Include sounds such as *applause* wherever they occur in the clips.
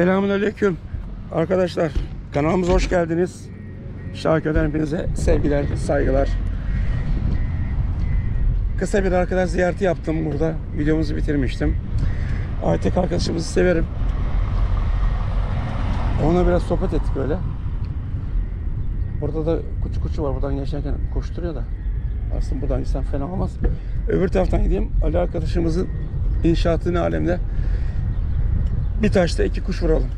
Selamünaleyküm arkadaşlar. Kanalımıza hoş geldiniz. Şarkıdan hepinize sevgiler, saygılar. Kısa bir arkadaş ziyareti yaptım burada. Videomuzu bitirmiştim. Aytek arkadaşımızı severim. Ona biraz sohbet ettik öyle. Burada da kuçu kuçu var. Buradan geçerken koşturuyor da. Aslında buradan insan fena olmaz. Öbür taraftan gideyim. Ali arkadaşımızın inşaatı ne alemde. Bir taşta iki kuş vuralım.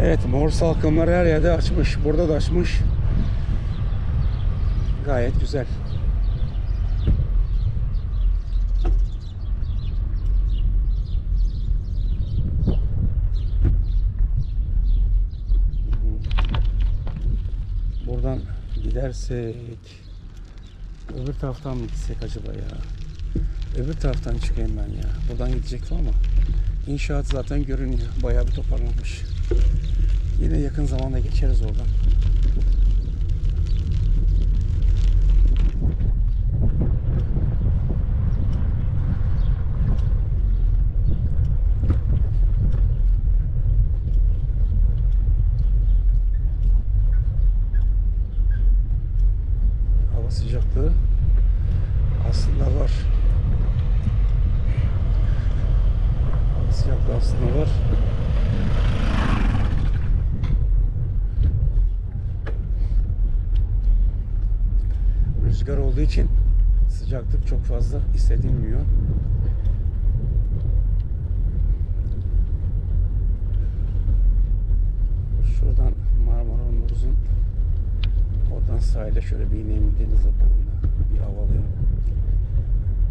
Evet mor salkımlar her yerde açmış. Burada da açmış. Gayet güzel. Buradan gidersek öbür taraftan mı gitsek acaba ya? Öbür taraftan çıkayım ben ya. Buradan gidecektim ama inşaat zaten görünüyor. Bayağı bir toparlanmış. Yine yakın zamanda geçeriz oradan. Hava sıcaklığı aslında var. Hava sıcaklığı aslında var. Rüzgar olduğu için sıcaklık çok fazla hissedilmiyor. Şuradan Marmara Nuruz'un oradan sahile şöyle bir ineyim denize boyuna bir havalayalım.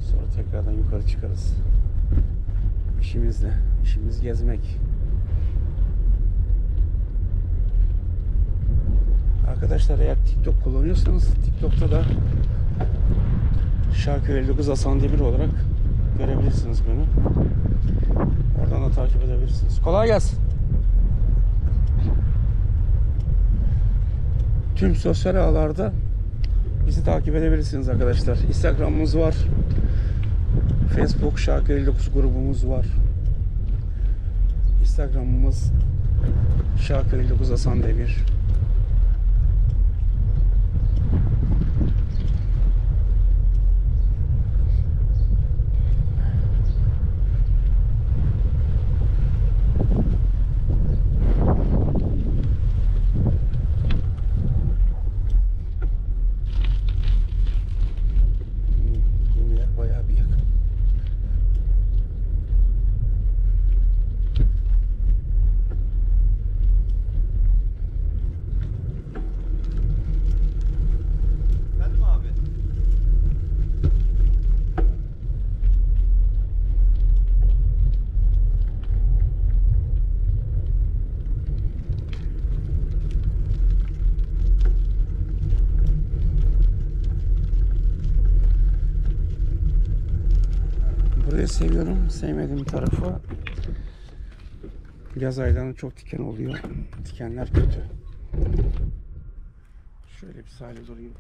Sonra tekrardan yukarı çıkarız. İşimiz ne? İşimiz gezmek. Arkadaşlar eğer TikTok kullanıyorsanız TikTok'ta da Şarköy 59 Hasan Demir olarak görebilirsiniz beni. Oradan da takip edebilirsiniz. Kolay gelsin. Tüm sosyal ağlarda bizi takip edebilirsiniz arkadaşlar. Instagram'ımız var. Facebook Şarkı 59 grubumuz var. Instagram'ımız Şarkı 59 Hasan Demir. Gemiler bayağı bir yakın. Efendim abi? Burayı seviyorum. Sevmediğim tarafı yaz aylarında çok diken oluyor. Dikenler kötü. Şöyle bir sahile doğru gidip.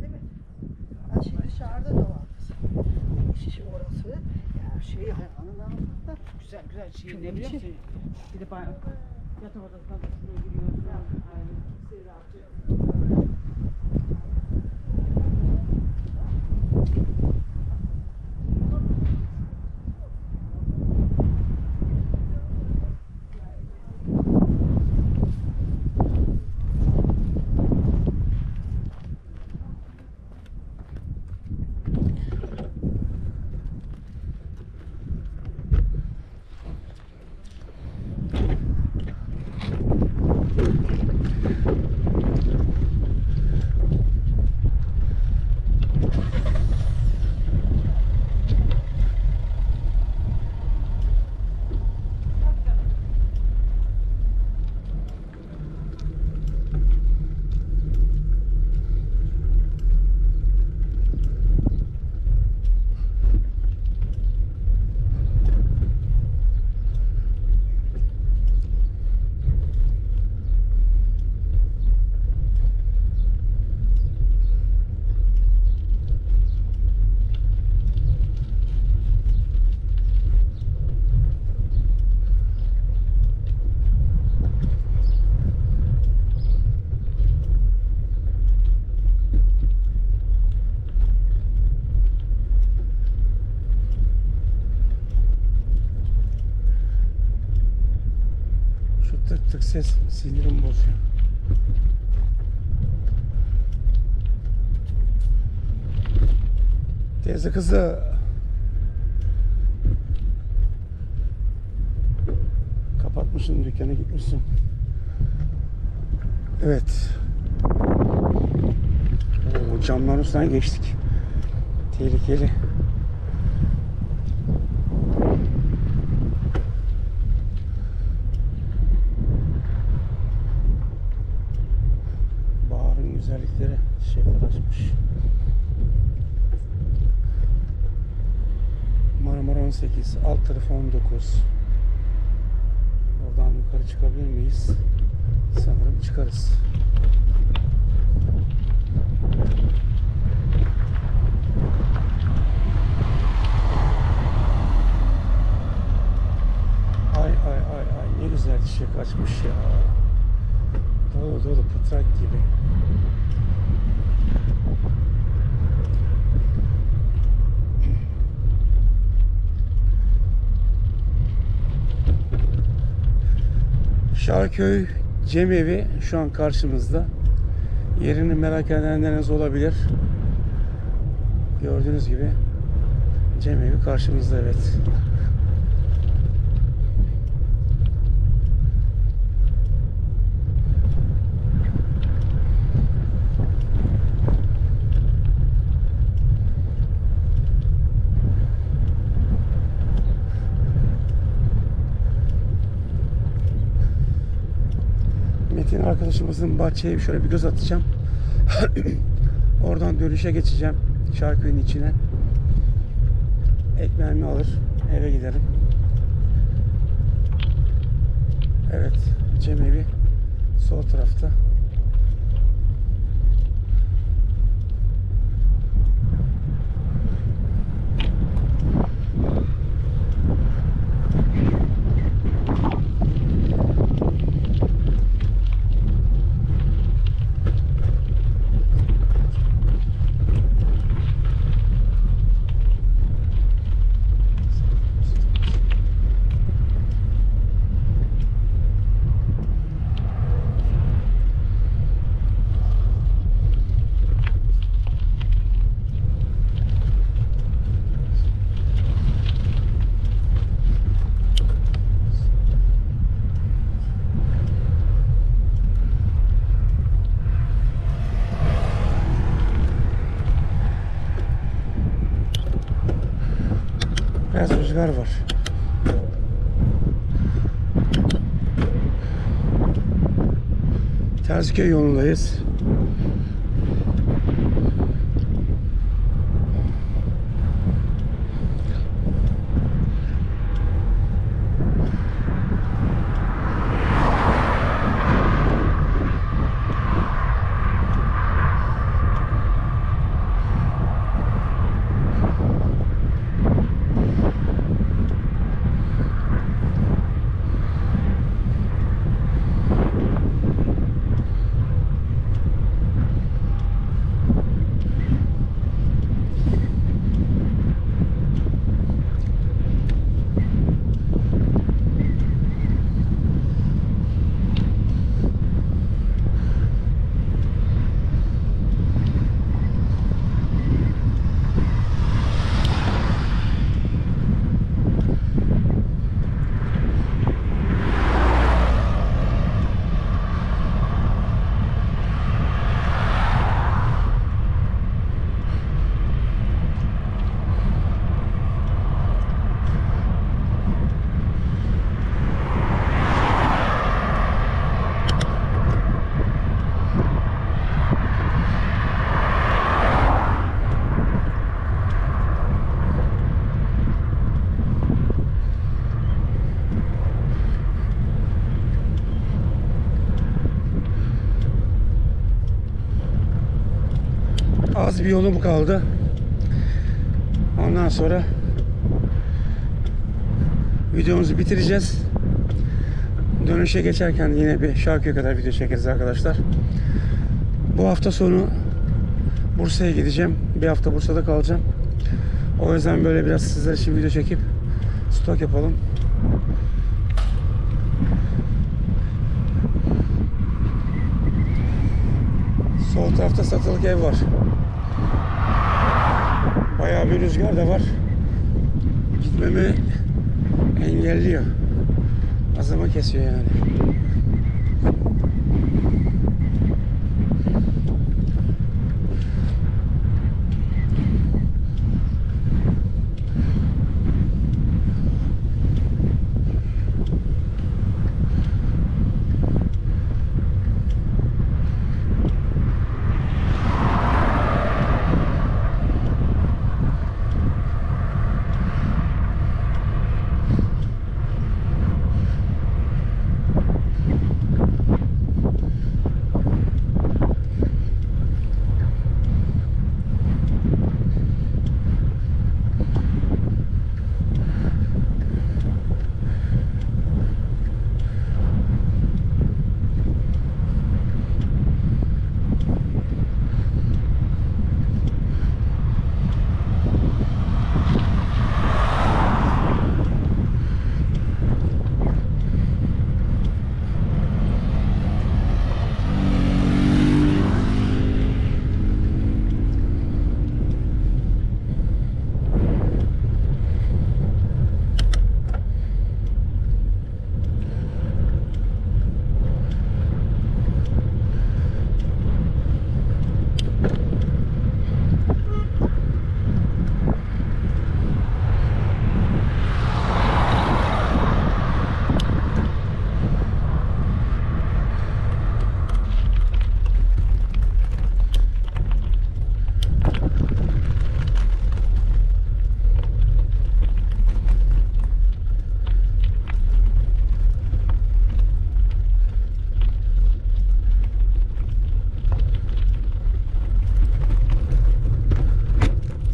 Evet. Ha, şey dışarıda da var. Şişi orası. Ya şey hayvanın da Güzel güzel şey ne biliyor musun? Bir de bayağı yatak odasından da giriyorsun. Yani seyirci. Şu tık tık ses sinirimi bozuyor. Teyze kızı. Kapatmışsın dükkanı gitmişsin. Evet. Oo, camların üstünden geçtik. Tehlikeli. Alt tarafı 19. Oradan yukarı çıkabilir miyiz? Sanırım çıkarız. Ay ay ay ay ne güzel çiçek açmış ya. Dolu dolu pıtrak gibi. Şarköy Cemevi şu an karşımızda. Yerini merak edenleriniz olabilir. Gördüğünüz gibi Cemevi karşımızda evet. Arkadaşımızın bahçeye şöyle bir göz atacağım. *clears throat* Oradan dönüşe geçeceğim Şarköy'ün içine. Ekmeğimi alır, eve giderim. Evet, Cemevi sol tarafta. Rüzgar var. Terziköy yolundayız. Az bir yolum kaldı. Ondan sonra videomuzu bitireceğiz. Dönüşe geçerken yine bir Şarkı'ya kadar video çekeriz arkadaşlar. Bu hafta sonu Bursa'ya gideceğim. Bir hafta Bursa'da kalacağım. O yüzden böyle biraz sizler için video çekip stok yapalım. Sol tarafta satılık ev var. Bayağı bir rüzgar da var. Gitmemi engelliyor. Azama kesiyor yani.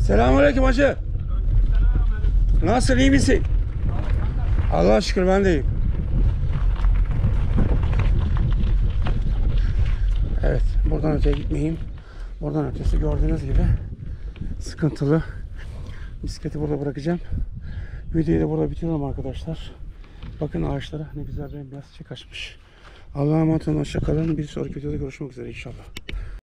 Selamünaleyküm hacı. Nasılsın iyi misin? Allah'a şükür ben de iyiyim. Evet buradan öteye gitmeyeyim. Buradan ötesi gördüğünüz gibi sıkıntılı. Bisikleti burada bırakacağım. Videoyu da burada bitiriyorum arkadaşlar. Bakın ağaçlara ne güzel bembeyaz çiçek açmış. Allah'a emanet olun. Hoşça kalın. Bir sonraki videoda görüşmek üzere inşallah.